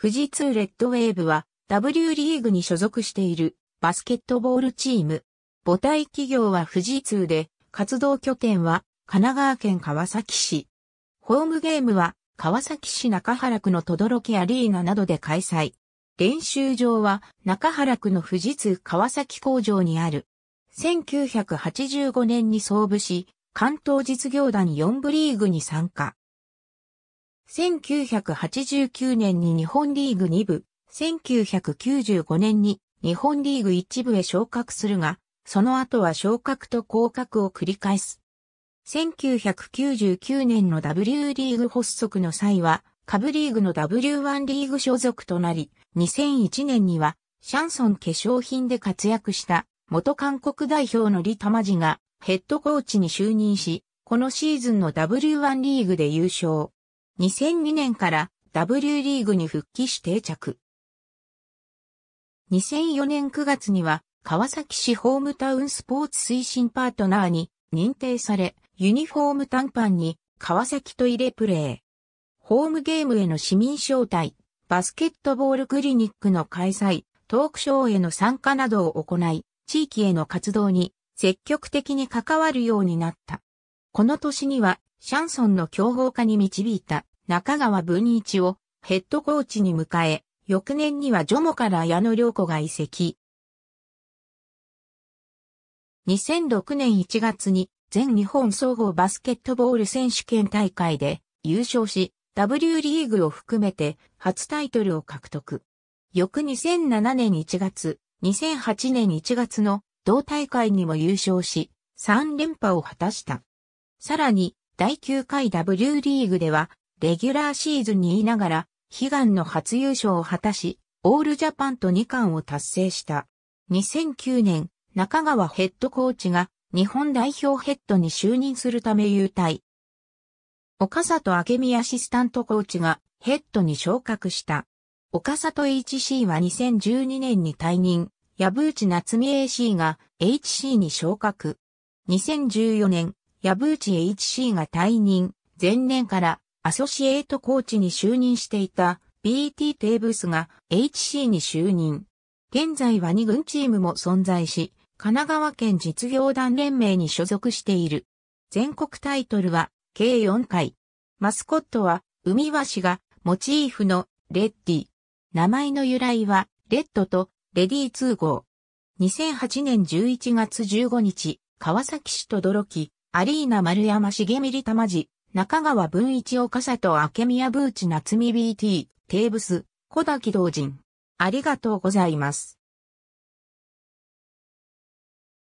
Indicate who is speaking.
Speaker 1: 富士通レッドウェーブは W リーグに所属しているバスケットボールチーム。母体企業は富士通で、活動拠点は神奈川県川崎市。ホームゲームは川崎市中原区の轟アリーナなどで開催。練習場は中原区の富士通川崎工場にある。1985年に創部し、関東実業団4部リーグに参加。1989年に日本リーグ2部、1995年に日本リーグ1部へ昇格するが、その後は昇格と降格を繰り返す。1999年の W リーグ発足の際は、下部リーグの W1 リーグ所属となり、2001年には、シャンソン化粧品で活躍した元韓国代表のリ・タマジがヘッドコーチに就任し、このシーズンの W1 リーグで優勝。2002年から W リーグに復帰し定着。2004年9月には川崎市ホームタウンスポーツ推進パートナーに認定され、ユニフォーム短パンに川崎と入れプレー。ホームゲームへの市民招待、バスケットボールクリニックの開催、トークショーへの参加などを行い、地域への活動に積極的に関わるようになった。この年には、シャンソンの強豪化に導いた中川文一をヘッドコーチに迎え、翌年にはジョモから矢野良子が移籍。2006年1月に全日本総合バスケットボール選手権大会で優勝し、W リーグを含めて初タイトルを獲得。翌2007年1月、2008年1月の同大会にも優勝し、3連覇を果たした。さらに、第9回 W リーグでは、レギュラーシーズンに言いながら、悲願の初優勝を果たし、オールジャパンと2冠を達成した。2009年、中川ヘッドコーチが日本代表ヘッドに就任するため優待。岡里明美アシスタントコーチがヘッドに昇格した。岡里 HC は2012年に退任、藪内夏美 AC が HC に昇格。2014年、藪内 HC が退任、前年からアソシエイトコーチに就任していた BT テーブスが HC に就任。現在は2軍チームも存在し、神奈川県実業団連盟に所属している。全国タイトルは計4回。マスコットは海鷲がモチーフのレッディ。名前の由来はレッドとレディー2号。2008年11月15日、川崎市とどろき、アリーナ丸山重見玉寺、中川文一岡里明宮ブーチ夏美 BT、テーブス、小滝道人。ありがとうございます。